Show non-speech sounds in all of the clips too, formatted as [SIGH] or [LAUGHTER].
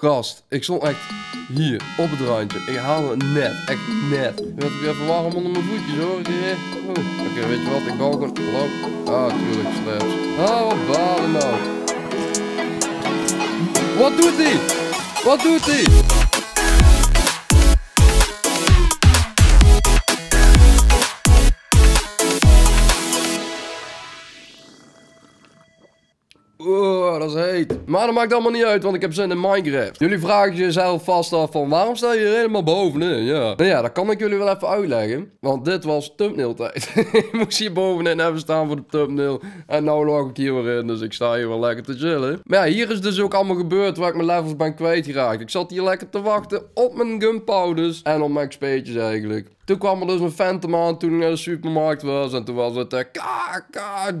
Gast, ik stond echt hier, op het randje. Ik haalde het net, echt net. Je bent ook even warm onder mijn voetjes hoor. Oh. Oké, weet je wat, ik bouw gewoon... Ah, tuurlijk, slaps. Ah, wat balen nou? Wat doet hij? Wat doet hij? Dat is heet. Maar dat maakt allemaal niet uit, want ik heb zin in Minecraft. Jullie vragen jezelf vast af van waarom sta je helemaal bovenin? Ja. Nou ja, dat kan ik jullie wel even uitleggen. Want dit was thumbnail tijd. [LAUGHS] ik moest hier bovenin even staan voor de thumbnail. En nou log ik hier weer in, dus ik sta hier wel lekker te chillen. Maar ja, hier is dus ook allemaal gebeurd waar ik mijn levels ben kwijtgeraakt. Ik zat hier lekker te wachten op mijn gunpowders en op mijn XP'tjes eigenlijk. Toen kwam er dus een phantom aan toen ik naar de supermarkt was. En toen was het... Uh, ka,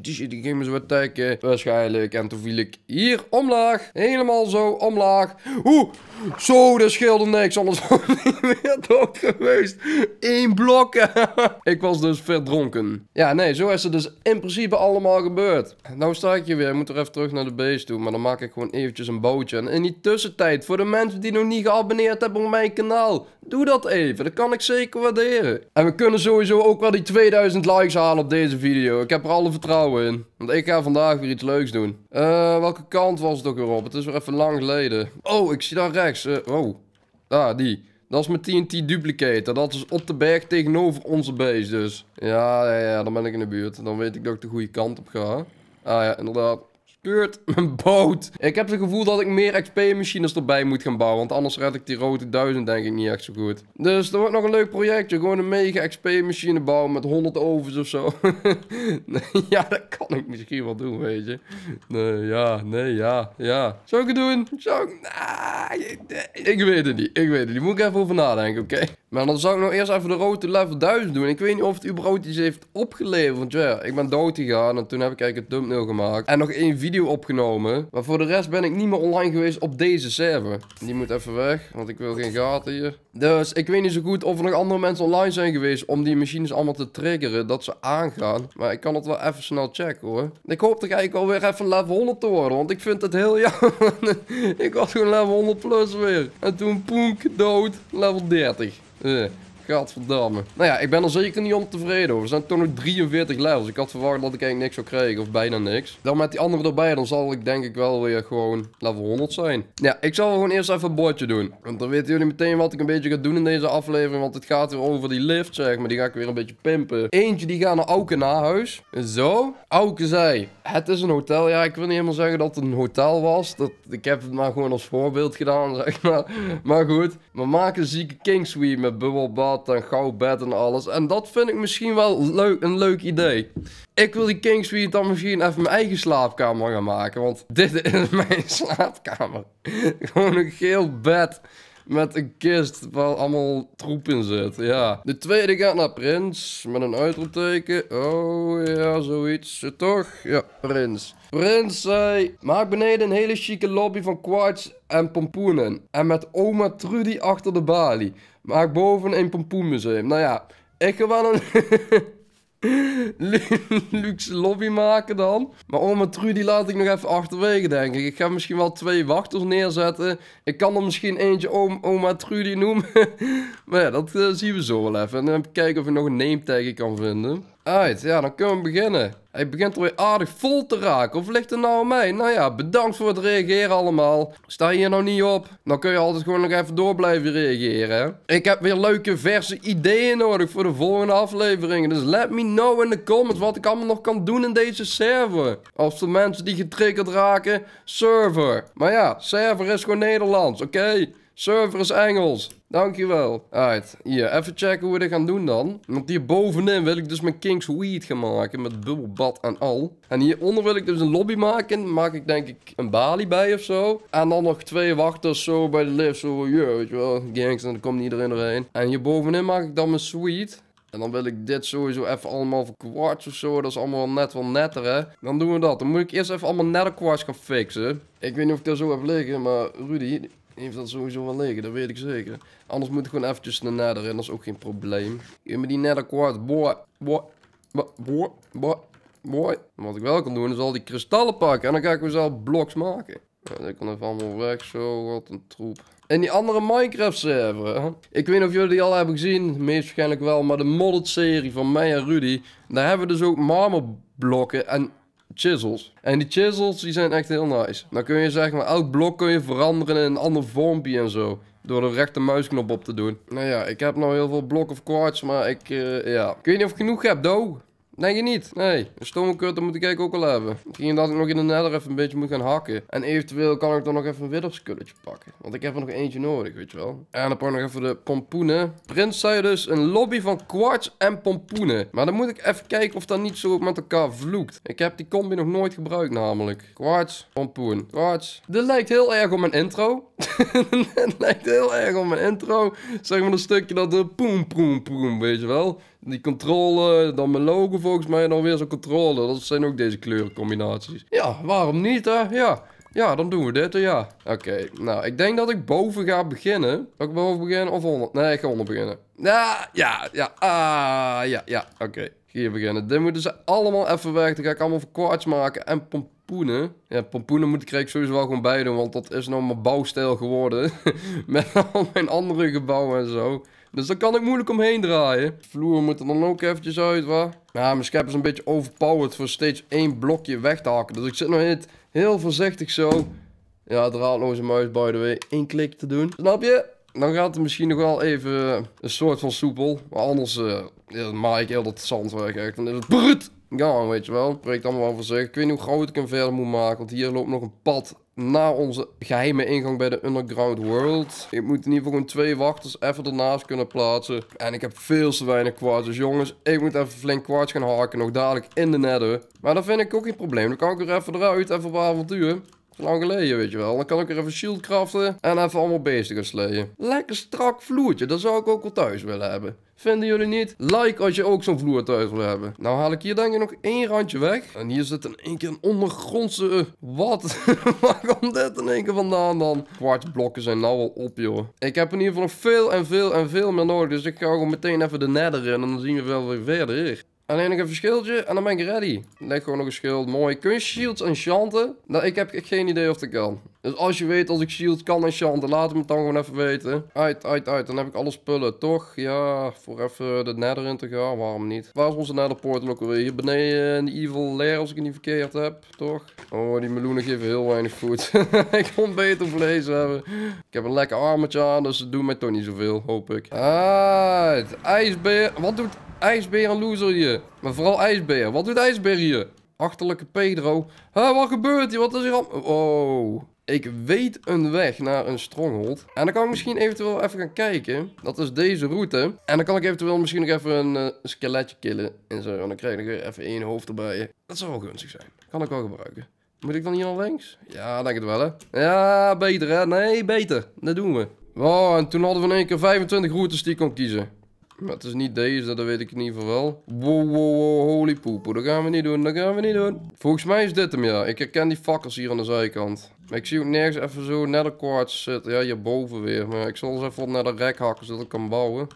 die ging me zo attacken. Waarschijnlijk. En toen viel ik hier omlaag. Helemaal zo omlaag. Oeh. Zo, dat scheelde niks. Anders [LAUGHS] was ik niet meer dood geweest. Eén blok. [LAUGHS] ik was dus verdronken. Ja, nee. Zo is het dus in principe allemaal gebeurd. Nou sta ik hier weer. Ik moet er even terug naar de base toe. Maar dan maak ik gewoon eventjes een bootje. En in die tussentijd, voor de mensen die nog niet geabonneerd hebben op mijn kanaal. Doe dat even. Dat kan ik zeker waarderen. En we kunnen sowieso ook wel die 2000 likes halen op deze video. Ik heb er alle vertrouwen in. Want ik ga vandaag weer iets leuks doen. Uh, welke kant was het ook weer op? Het is weer even lang geleden. Oh, ik zie daar rechts. Uh, oh, ah, die. Dat is mijn TNT Duplicator. Dat is op de berg tegenover onze base dus. Ja, ja, ja, dan ben ik in de buurt. Dan weet ik dat ik de goede kant op ga. Ah ja, inderdaad. Mijn boot. Ik heb het gevoel dat ik meer XP-machines erbij moet gaan bouwen. Want anders red ik die rode duizend denk ik niet echt zo goed. Dus er wordt nog een leuk projectje. Gewoon een mega XP-machine bouwen met 100 ovens of zo. [LAUGHS] ja, dat kan ik misschien wel doen, weet je. Nee, ja, nee, ja, ja. Zou ik het doen? Zou ik... Ik weet het niet. Ik weet het niet. Moet ik even over nadenken, oké? Maar dan zou ik nog eerst even de rode level 1000 doen. Ik weet niet of het überhaupt iets heeft opgeleverd. Want ja, ik ben dood gegaan en toen heb ik eigenlijk een thumbnail gemaakt. En nog één video opgenomen. Maar voor de rest ben ik niet meer online geweest op deze server. Die moet even weg, want ik wil geen gaten hier. Dus ik weet niet zo goed of er nog andere mensen online zijn geweest om die machines allemaal te triggeren. Dat ze aangaan. Maar ik kan het wel even snel checken hoor. Ik hoop toch eigenlijk alweer even level 100 te worden. Want ik vind het heel jammer. [LAUGHS] ik was gewoon level 100 plus weer. En toen poenk dood level 30. Uh. Gadverdamme. Nou ja, ik ben er zeker niet ontevreden over. We zijn toch nog 43 levels. Ik had verwacht dat ik eigenlijk niks zou krijgen. Of bijna niks. Dan met die andere erbij, dan zal ik denk ik wel weer gewoon level 100 zijn. Ja, ik zal gewoon eerst even een bordje doen. Want dan weten jullie meteen wat ik een beetje ga doen in deze aflevering. Want het gaat weer over die lift, zeg maar. Die ga ik weer een beetje pimpen. Eentje die gaat naar Auke naar huis. Zo. Auke zei, het is een hotel. Ja, ik wil niet helemaal zeggen dat het een hotel was. Dat, ik heb het maar gewoon als voorbeeld gedaan, [LAUGHS] zeg maar. Maar goed. We maken zieke king suite met bubbelbad en gauw bed en alles. En dat vind ik misschien wel leuk, een leuk idee. Ik wil die King dan misschien even mijn eigen slaapkamer gaan maken. Want dit is [LAUGHS] mijn slaapkamer. Gewoon een geel bed met een kist waar allemaal troep in zit. Ja. De tweede gaat naar Prins. Met een uitroepteken. Oh ja, zoiets. Toch? Ja, Prins. Prins zei... Maak beneden een hele chique lobby van quartz en pompoenen. En met oma Trudy achter de balie. Maak boven een pompoenmuseum. Nou ja, ik ga wel een... [LAUGHS] luxe lobby maken dan. Maar oma Trudy laat ik nog even achterwege, denk ik. Ik ga misschien wel twee wachters neerzetten. Ik kan er misschien eentje oma Trudy noemen. [LAUGHS] maar ja, dat uh, zien we zo wel even. En dan kijken of ik nog een name kan vinden. Uit, ja, dan kunnen we beginnen. Hij begint er weer aardig vol te raken. Of ligt er nou aan mij? Nou ja, bedankt voor het reageren allemaal. Sta hier nou niet op? Dan kun je altijd gewoon nog even door blijven reageren. Ik heb weer leuke verse ideeën nodig voor de volgende afleveringen. Dus let me know in de comments wat ik allemaal nog kan doen in deze server. Of de mensen die getriggerd raken, server. Maar ja, server is gewoon Nederlands, oké? Is Engels. Dankjewel. Alright, hier, even checken hoe we dit gaan doen dan. Want hier bovenin wil ik dus mijn King's Weed gaan maken. Met bubbelbad en al. En hieronder wil ik dus een lobby maken. Maak ik denk ik een balie bij of zo. En dan nog twee wachters zo bij de lift. Zo, ja, weet je wel, gangs en dan komt iedereen erheen. En hier bovenin maak ik dan mijn suite. En dan wil ik dit sowieso even allemaal voor quartz of zo. Dat is allemaal net wel netter, hè. Dan doen we dat. Dan moet ik eerst even allemaal nether quartz gaan fixen. Ik weet niet of ik daar zo heb liggen, maar Rudy, heeft dat sowieso wel liggen, dat weet ik zeker. Anders moet ik gewoon eventjes naar nether en dat is ook geen probleem. Geef me die nether quartz, boy, boy, boy, boy, boy. Wat ik wel kan doen is al die kristallen pakken en dan ga ik mezelf bloks maken. Ja, dat kan even allemaal weg, zo, wat een troep. En die andere Minecraft server, hè? ik weet niet of jullie die al hebben gezien, meest waarschijnlijk wel, maar de modded serie van mij en Rudy, daar hebben we dus ook marmerblokken en chisels. En die chisels die zijn echt heel nice. Dan kun je zeg maar, elk blok kun je veranderen in een ander vormpje en zo. Door de rechter muisknop op te doen. Nou ja, ik heb nou heel veel blok of quartz, maar ik, uh, ja. Ik weet niet of ik genoeg heb, do. Denk je niet? Nee. Een stoomkut, dat moet ik ook al hebben. Misschien dat ik nog in de nether even een beetje moet gaan hakken. En eventueel kan ik dan nog even een widderskulletje pakken. Want ik heb er nog eentje nodig, weet je wel. En dan pak ik nog even de pompoenen. Prins zei dus een lobby van quartz en pompoenen. Maar dan moet ik even kijken of dat niet zo met elkaar vloekt. Ik heb die combi nog nooit gebruikt namelijk. Quartz, pompoen, quartz. Dit lijkt heel erg op mijn intro. [LAUGHS] Dit lijkt heel erg op mijn intro. Zeg maar een stukje dat de poem, poem, poem, weet je wel. Die controle, dan mijn logo volgens mij, en dan weer zo'n controle. Dat zijn ook deze kleurencombinaties. Ja, waarom niet hè? Ja. Ja, dan doen we dit, ja. Oké, nou, ik denk dat ik boven ga beginnen. Zal ik boven beginnen of onder? Nee, ik ga onder beginnen. Ja, ja, ja, ah, ja, ja, oké. Hier beginnen. Dit moeten ze allemaal even weg. Dan ga ik allemaal voor quartz maken en pompoenen. Ja, pompoenen moet ik er sowieso wel gewoon bij doen, want dat is nou mijn bouwstijl geworden. [LAUGHS] Met al mijn andere gebouwen en zo. Dus daar kan ik moeilijk omheen draaien. De vloer moet er dan ook eventjes uit, waar? Ja, mijn schep is een beetje overpowered voor steeds één blokje weg te hakken. Dus ik zit nog niet heel voorzichtig zo. Ja, draadloze muis, by the way. Eén klik te doen. Snap je? Dan gaat het misschien nog wel even een soort van soepel. Maar anders ja, maak ik heel dat zand weg. Dan is het brut. Ja, weet je wel. Spreekt allemaal wel voor zich. Ik weet niet hoe groot ik hem verder moet maken. Want hier loopt nog een pad naar onze geheime ingang bij de Underground World. Ik moet in ieder geval gewoon twee wachters even ernaast kunnen plaatsen. En ik heb veel te weinig quartz. Dus jongens, ik moet even flink quartz gaan haken. Nog dadelijk in de nether. Maar dat vind ik ook geen probleem. Dan kan ik er even eruit, even op avontuur. Lang geleden, weet je wel. Dan kan ik er even shield craften en even allemaal beesten gaan sleeën. Lekker strak vloertje, dat zou ik ook wel thuis willen hebben. Vinden jullie niet? Like als je ook zo'n vloer thuis wil hebben. Nou haal ik hier denk ik nog één randje weg. En hier zit in één keer een ondergrondse... Uh, wat? [LAUGHS] Waar komt dit in één keer vandaan dan? blokken zijn nou al op, joh. Ik heb in ieder geval nog veel en veel en veel meer nodig. Dus ik ga gewoon meteen even de nether. En dan zien we wel weer verder. Alleen nog een verschiltje en dan ben ik ready. Leg gewoon nog een schild. Mooi. Kun je shields enchanten? Nou, ik heb geen idee of dat kan. Dus als je weet als ik shields kan enchanten, laat me het dan gewoon even weten. Uit, uit, uit. Dan heb ik alle spullen, toch? Ja, voor even de nether in te gaan. Waarom niet? Waar is onze nether portal ook alweer? Hier beneden in evil lair, als ik het niet verkeerd heb. Toch? Oh, die meloenen geven heel weinig food. [LAUGHS] ik kon beter vlees hebben. Ik heb een lekker armetje aan, dus het doet mij toch niet zoveel, hoop ik. Uit. IJsbeer. Wat doet ijsbeer en loser hier. Maar vooral ijsbeer. Wat doet ijsbeer hier? Achterlijke Pedro. Huh, wat gebeurt hier? Wat is hier al... Oh. Ik weet een weg naar een stronghold. En dan kan ik misschien eventueel even gaan kijken. Dat is deze route. En dan kan ik eventueel misschien nog even een uh, skeletje killen. En zo. En dan krijg ik weer even één hoofd erbij. Dat zou wel gunstig zijn. Kan ik wel gebruiken. Moet ik dan hier naar links? Ja, denk het wel hè. Ja, beter hè. Nee, beter. Dat doen we. Wow, en toen hadden we in één keer 25 routes die ik kon kiezen. Maar het is niet deze, dat weet ik in ieder geval wel. Wow, holy poepo. Dat gaan we niet doen, dat gaan we niet doen. Volgens mij is dit hem, ja. Ik herken die fakkels hier aan de zijkant. Maar ik zie ook nergens even zo nether quartz zitten. Ja, hierboven weer. Maar ik zal eens even naar de rek hakken, zodat ik kan bouwen.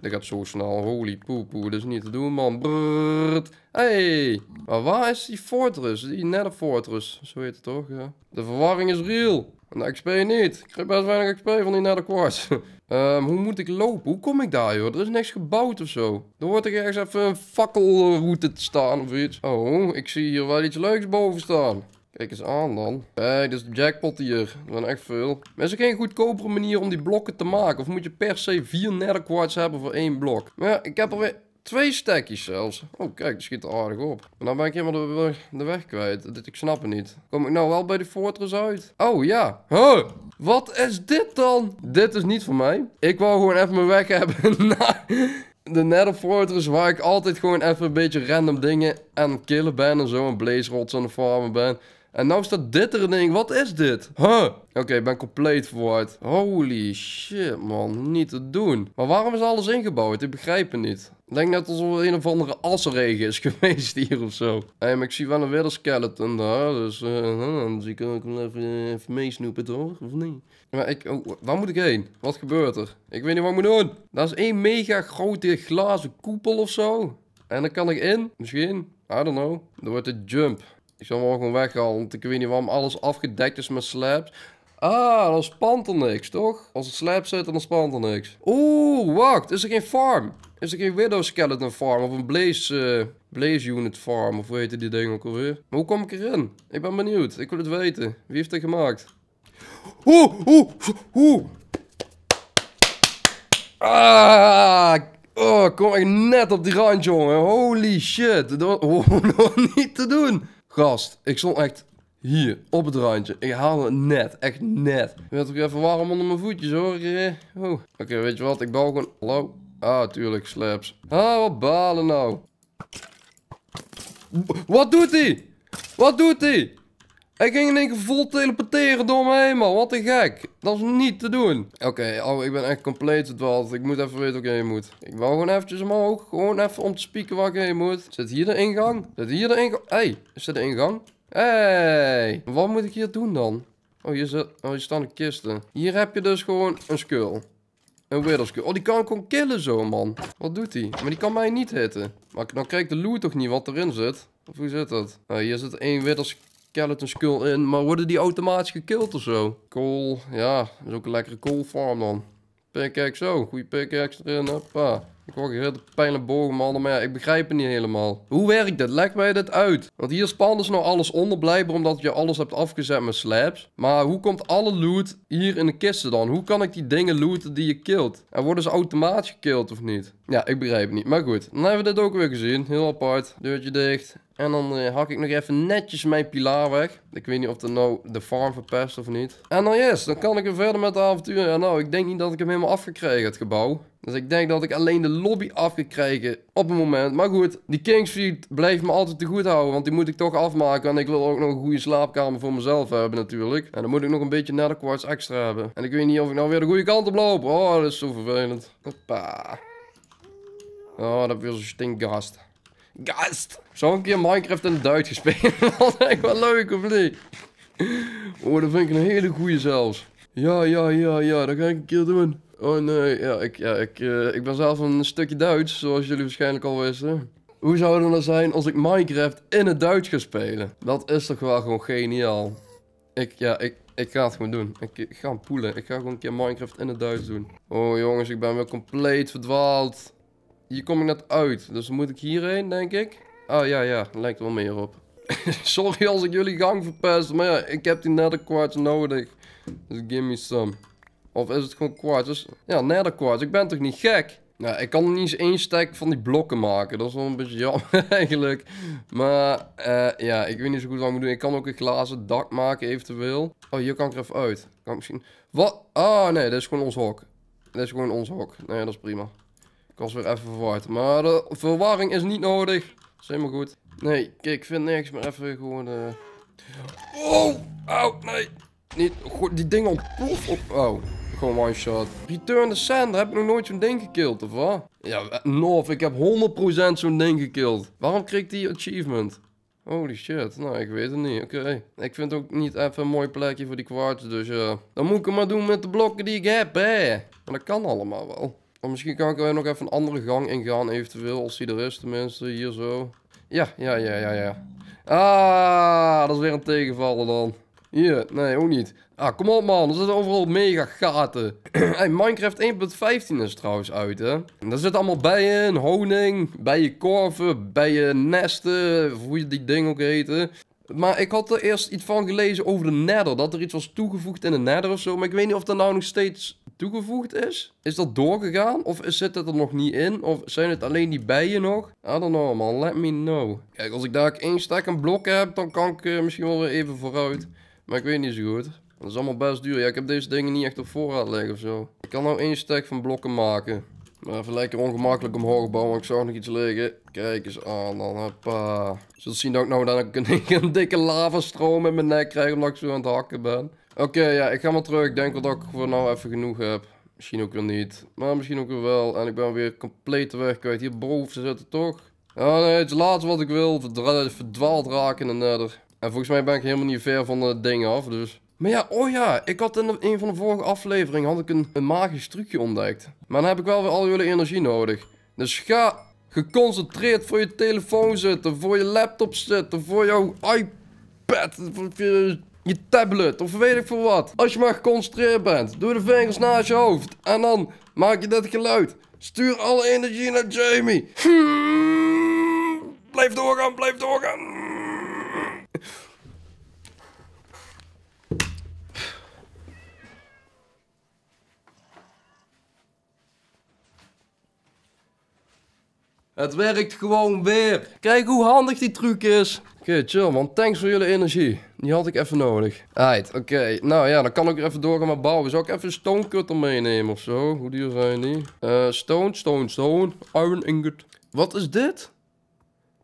Dat gaat zo snel. Holy poepoe, dat is niet te doen, man. Brrrt. Hey, waar is die fortress? Die nether fortress, zo heet het toch. De verwarring is real. De XP niet. Ik krijg best weinig XP van die nether quartz. Um, [LAUGHS] hoe moet ik lopen? Hoe kom ik daar, joh? Er is niks gebouwd of zo. Er wordt er ergens even een fakkelroute te staan of iets. Oh, ik zie hier wel iets leuks boven staan. Kijk eens aan dan. Kijk, dit is de jackpot hier. Dat zijn echt veel. Maar is er geen goedkopere manier om die blokken te maken? Of moet je per se vier nether quartz hebben voor één blok? Maar ja, ik heb er weer Twee stekjes zelfs. Oh, kijk, dat schiet er aardig op. En dan ben ik helemaal de, weg kwijt. Ik snap het niet. Kom ik nou wel bij de fortress uit? Oh, ja. Huh. Wat is dit dan? Dit is niet voor mij. Ik wou gewoon even mijn weg [LAUGHS] hebben naar de Nether Fortress waar ik altijd gewoon even een beetje random dingen aan het killen ben en zo. En blaze rots aan de farmen ben. En nou staat dit er ding. Wat is dit? Huh? Oké, ik ben compleet verward. Holy shit, man. Niet te doen. Maar waarom is alles ingebouwd? Ik begrijp het niet. Ik denk net alsof er een of andere asregen is [LAUGHS] geweest hier of zo. Hey, maar ik zie wel een wither skeleton daar. Dus uh, dan zie ik ook even, even meesnoepen toch? Of niet? Maar ik, oh, waar moet ik heen? Wat gebeurt er? Ik weet niet wat ik moet doen. Dat is één mega grote glazen koepel of zo. En dan kan ik in. Misschien. I don't know. Er wordt een jump. Ik zal hem gewoon weghalen, want ik weet niet waarom alles afgedekt is met slabs. Ah, dan spant er niks, toch? Als het slab zit, dan spant er niks. Oeh, wacht. Is er geen farm? Is er geen Widow Skeleton Farm of een Blaze, eh, Blaze Unit Farm? Of hoe heet die ding ook alweer? Hoe kom ik erin? Ik ben benieuwd. Ik wil het weten. Wie heeft het gemaakt? Oeh, oeh, oeh. Ah, oh, ik kom echt net op die rand, jongen. Holy shit. Dat was [LAUGHS] oh, niet te doen. Gast, ik stond echt hier, op het randje. Ik haalde het net, echt net. Ik werd ook even warm onder mijn voetjes, hoor. Eh, oh. Oké, weet je wat? Ik bouw gewoon... Hallo? Ah, tuurlijk, slaps. Ah, wat balen nou? Wat doet hij? Wat doet hij? Hij ging in één keer vol teleporteren door me heen, man. Wat een gek. Dat is niet te doen. Oké, oh, ik ben echt compleet verdwaald. Ik moet even weten waar ik heen moet. Ik wou gewoon eventjes omhoog. Gewoon even om te spieken waar ik heen moet. Zit hier de ingang? Zit hier de ingang? Hé, hey, is dit de ingang? Hé, hey, wat moet ik hier doen dan? Oh, hier, zit, oh, hier staan de kisten. Hier heb je dus gewoon een skull. Een Wither Oh, die kan ik gewoon killen zo, man. Wat doet hij? Maar die kan mij niet hitten. Maar dan krijg de loot toch niet wat erin zit? Of hoe zit dat? Nou, hier zit één skeleton skull in. Maar worden die automatisch gekild of zo? Coal, ja. Dat is ook een lekkere coal farm dan. Pickaxe zo. Goeie pickaxe erin. Hoppa. Ik hoor heel de pijlenbogen, man. Maar ja, ik begrijp het niet helemaal. Hoe werkt dit? Leg mij dit uit. Want hier spannen ze nou alles onder, blijkbaar omdat je alles hebt afgezet met slabs. Maar hoe komt alle loot hier in de kisten dan? Hoe kan ik die dingen looten die je killt? En worden ze automatisch gekillt of niet? Ja, ik begrijp het niet. Maar goed, dan hebben we dit ook weer gezien. Heel apart. Deurtje dicht. En dan uh, hak ik nog even netjes mijn pilaar weg. Ik weet niet of dat nou de farm verpest of niet. En dan yes, dan kan ik weer verder met de avontuur. En nou, ik denk niet dat ik hem helemaal afgekregen, het gebouw. Dus ik denk dat ik alleen de lobby afgekregen op een moment. Maar goed, die Kingsfeed blijft me altijd te goed houden. Want die moet ik toch afmaken. En ik wil ook nog een goede slaapkamer voor mezelf hebben natuurlijk. En dan moet ik nog een beetje netherquartz extra hebben. En ik weet niet of ik nou weer de goede kant op loop. Oh, dat is zo vervelend. Hoppa. Oh, dat weer zo'n stinkgast. Gast! Zou een keer Minecraft in het Duits gespeeld? [LAUGHS] dat is echt wel leuk, of niet? Oh, dat vind ik een hele goede zelfs. Ja, ja, ja, ja, dat ga ik een keer doen. Oh nee, ja, ik, ja, ik, uh, ik ben zelf een stukje Duits, zoals jullie waarschijnlijk al wisten. Hoe zou het nou zijn als ik Minecraft in het Duits ga spelen? Dat is toch wel gewoon geniaal. Ik, ja, ik, ik ga het gewoon doen. Ik, ga hem poelen. Ik ga gewoon een keer Minecraft in het Duits doen. Oh jongens, ik ben weer compleet verdwaald. Hier kom ik net uit. Dus moet ik hierheen, denk ik. Oh ja, ja. Lijkt wel meer op. [LAUGHS] Sorry als ik jullie gang verpest. Maar ja, ik heb die netherquartz nodig. Dus give me some. Of is het gewoon quartz? Dus, ja, netherquartz. Ik ben toch niet gek? Ja, ik kan niet eens één stack van die blokken maken. Dat is wel een beetje jammer [LAUGHS] eigenlijk. Maar uh, ja, ik weet niet zo goed wat ik moet doen. Ik kan ook een glazen dak maken eventueel. Oh, hier kan ik er even uit. Kan misschien... Wat? Oh nee, dit is gewoon ons hok. Dit is gewoon ons hok. Nee, dat is prima. Ik was weer even verward. Maar de verwarring is niet nodig. Dat is helemaal goed. Nee, kijk, ik vind niks, maar even gewoon... Uh... Oh, oh, nee. Niet, die dingen ontploft op... Oh, gewoon one shot. Return the Sand, heb ik nog nooit zo'n ding gekild, of wat? Ja, North, ik heb 100% zo'n ding gekild. Waarom kreeg ik die achievement? Holy shit, nou ik weet het niet, oké. Ik vind ook niet even een mooi plekje voor die kwarts, dus ja. Dan moet ik het maar doen met de blokken die ik heb, hè. Maar dat kan allemaal wel. Of misschien kan ik er nog even een andere gang ingaan, eventueel, als die er is tenminste, hier zo. Ja, ja, ja, ja, ja. Ah, dat is weer een tegenvallen dan. Hier, nee, ook niet. Ah, kom op man, er zitten overal mega gaten. [CLEARS THROAT] hey, Minecraft 1.15 is trouwens uit, hè. En daar zit allemaal bijen, honing, bijenkorven, nesten, hoe je die dingen ook heten. Maar ik had er eerst iets van gelezen over de Nether. Dat er iets was toegevoegd in de Nether of zo. Maar ik weet niet of dat nou nog steeds toegevoegd is. Is dat doorgegaan? Of zit het er nog niet in? Of zijn het alleen die bijen nog? I don't know man, let me know. Kijk, als ik daar één stack een blok heb, dan kan ik uh, misschien wel weer even vooruit. Maar ik weet niet zo goed. Dat is allemaal best duur. Ja, ik heb deze dingen niet echt op voorraad liggen of zo. Ik kan nou één stack van blokken maken. Maar even lekker ongemakkelijk omhoog bouwen, want ik zag nog iets liggen. Kijk eens aan, dan hoppa. Zult zien dat ik nou dan [LAUGHS] een, dikke lavastroom in mijn nek krijg, omdat ik zo aan het hakken ben. Oké, ja, ik ga maar terug. Ik denk dat ik voor nou even genoeg heb. Misschien ook weer niet. Maar misschien ook weer wel. En ik ben weer compleet de weg kwijt. Hierboven zitten toch? Ja, nee, het laatste wat ik wil. Verdwaald raken in de nether. En volgens mij ben ik helemaal niet ver van de dingen af, dus... Maar ja, oh ja, ik had in een van de vorige afleveringen had ik een, magisch trucje ontdekt. Maar dan heb ik wel weer al jullie energie nodig. Dus ga geconcentreerd voor je telefoon zitten, voor je laptop zitten, voor jouw bed, of je, tablet, of weet ik veel wat. Als je maar geconcentreerd bent, doe de vingers naast je hoofd. En dan maak je dit geluid. Stuur alle energie naar Jamie. Hmm, blijf doorgaan, blijf doorgaan. Het werkt gewoon weer. Kijk hoe handig die truc is. Oké, chill man. Thanks voor jullie energie. Die had ik even nodig. Right, oké. Nou ja, dan kan ik er even doorgaan met bouwen. Zou ik even een stone cutter meenemen of zo? Hoe duur zijn die? Uh, stone, stone, stone. Iron ingot. Wat is dit?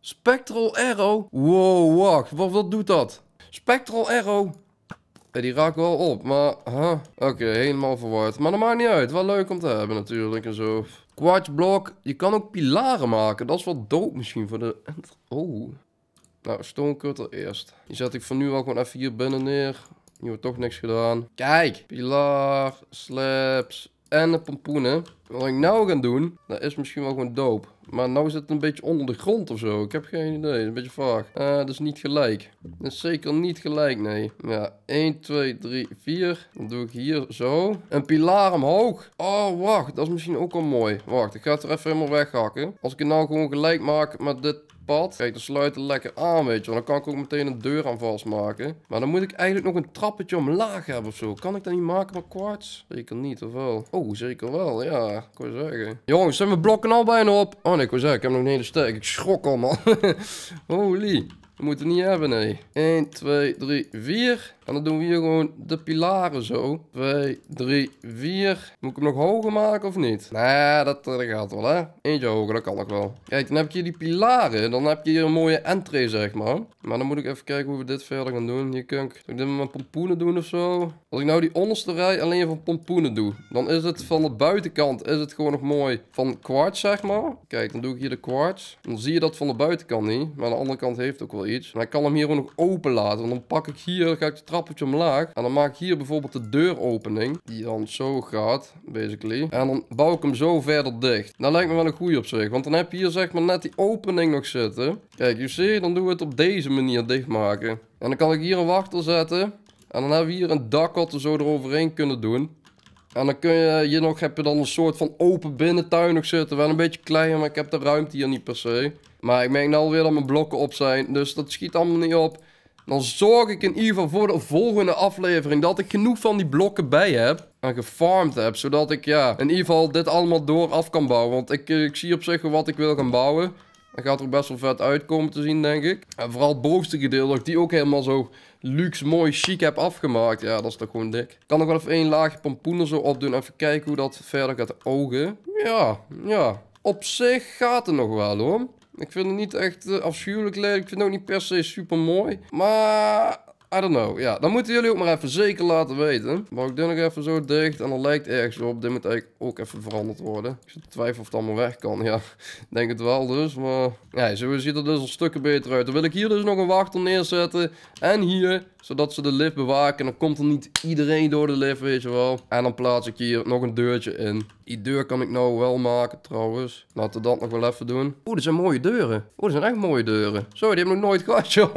Spectral arrow? Wow, wacht. Wat, wat doet dat? Spectral arrow. Ja, die raakt wel op, maar... Huh? Oké, helemaal verward. Maar dat maakt niet uit. Wel leuk om te hebben natuurlijk en zo. Quartzblok. Je kan ook pilaren maken. Dat is wel dood misschien voor de... Oh. Nou, stonecutter eerst. Die zet ik voor nu wel gewoon even hier binnen neer. Nu wordt toch niks gedaan. Kijk. Pilaar, slabs en de pompoenen. Wat ik nou ga doen, dat is misschien wel gewoon doop. Maar nou zit het een beetje onder de grond of zo. Ik heb geen idee. Een beetje vaag. Uh, dat is niet gelijk. Dat is zeker niet gelijk, nee. Ja, 1, 2, 3, 4. Dan doe ik hier zo. Een pilaar omhoog. Oh, wacht. Dat is misschien ook wel mooi. Wacht, ik ga het er even helemaal weghakken. Als ik het nou gewoon gelijk maak met dit Kijk, dan sluit het lekker aan, weet je. Want dan kan ik ook meteen een deur aan vastmaken. Maar dan moet ik eigenlijk nog een trappetje omlaag hebben of zo. Kan ik dat niet maken met kwarts? Zeker niet, of wel? Oh, zeker wel, ja. Ik wil zeggen. Jongens, zijn mijn blokken al bijna op? Oh nee, ik wil zeggen, ik heb nog een hele sterk. Ik schrok al, man. [LAUGHS] Holy. We moeten niet hebben, nee. 1, 2, 3, 4. En dan doen we hier gewoon de pilaren zo. 2, 3, 4. Moet ik hem nog hoger maken of niet? Nee, dat, dat gaat wel, hè. Eentje hoger, dat kan nog wel. Kijk, dan heb je die pilaren. Dan heb je hier een mooie entree, zeg maar. Maar dan moet ik even kijken hoe we dit verder gaan doen. Hier kan ik, ik dit met pompoenen doen of zo. Als ik nou die onderste rij alleen van pompoenen doe, dan is het van de buitenkant is het gewoon nog mooi van kwarts, zeg maar. Kijk, dan doe ik hier de kwarts. Dan zie je dat van de buitenkant niet. Maar aan de andere kant heeft ook wel Maar ik kan hem hier ook nog open laten. Want dan pak ik hier, ga ik het trappetje omlaag. En dan maak ik hier bijvoorbeeld de deuropening. Die dan zo gaat, basically. En dan bouw ik hem zo verder dicht. Dat lijkt me wel een goede op zich. Want dan heb je hier zeg maar net die opening nog zitten. Kijk, je ziet, dan doen we het op deze manier dichtmaken. En dan kan ik hier een wachtel zetten. En dan hebben we hier een dak wat we zo eroverheen kunnen doen. En dan kun je hier nog, heb je dan een soort van open binnentuin nog zitten. Wel een beetje klein, maar ik heb de ruimte hier niet per se. Maar ik merk nou alweer dat mijn blokken op zijn. Dus dat schiet allemaal niet op. Dan zorg ik in ieder geval voor de volgende aflevering dat ik genoeg van die blokken bij heb. En gefarmd heb. Zodat ik ja, in ieder geval dit allemaal door af kan bouwen. Want ik, ik zie op zich wat ik wil gaan bouwen. Dat gaat er best wel vet uitkomen te zien, denk ik. En vooral het bovenste gedeelte, dat ik die ook helemaal zo luxe, mooi, chic heb afgemaakt. Ja, dat is toch gewoon dik. Ik kan nog wel even één laagje pompoenen zo opdoen. Even kijken hoe dat verder gaat ogen. Ja, ja. Op zich gaat het nog wel, hoor. Ik vind het niet echt uh, afschuwelijk lelijk. Ik vind het ook niet per se super mooi. Maar I don't know. Ja, dan moeten jullie ook maar even zeker laten weten. Maar ik dit nog even zo dicht en dan lijkt ergens op. Dit moet eigenlijk ook even veranderd worden. Ik twijfel of het allemaal weg kan. Ja, denk het wel dus. Maar ja, zo ziet er dus al stukken beter uit. Dan wil ik hier dus nog een wachtel neerzetten. En hier, zodat ze de lift bewaken. Dan komt er niet iedereen door de lift, weet je wel. En dan plaats ik hier nog een deurtje in. Die deur kan ik nou wel maken trouwens. Laten we dat nog wel even doen. Oeh, dat zijn mooie deuren. Oeh, dat zijn echt mooie deuren. Zo, die heb ik nog nooit gehad, [LAUGHS] joh.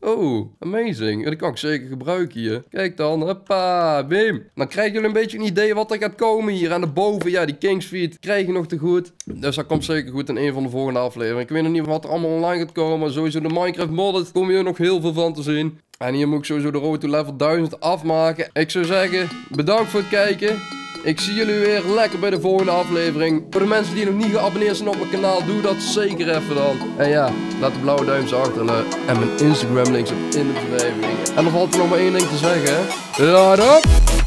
Oh, amazing. En die kan ik zeker gebruiken hier. Kijk dan, hoppa, bim. Dan krijgen jullie een beetje een idee wat er gaat komen hier. aan de boven, ja, die Kingsfeed krijg je nog te goed. Dus dat komt zeker goed in een van de volgende afleveringen. Ik weet nog niet wat er allemaal online gaat komen. Sowieso de Minecraft modded, kom je nog heel veel van te zien. En hier moet ik sowieso de road to level 1000 afmaken. Ik zou zeggen, bedankt voor het kijken. Ik zie jullie weer lekker bij de volgende aflevering. Voor de mensen die nog niet geabonneerd zijn op mijn kanaal, doe dat zeker even dan. En ja, laat de blauwe duimpje achter en mijn Instagram links in de beschrijving. En dan valt nog maar één ding te zeggen. Laat op!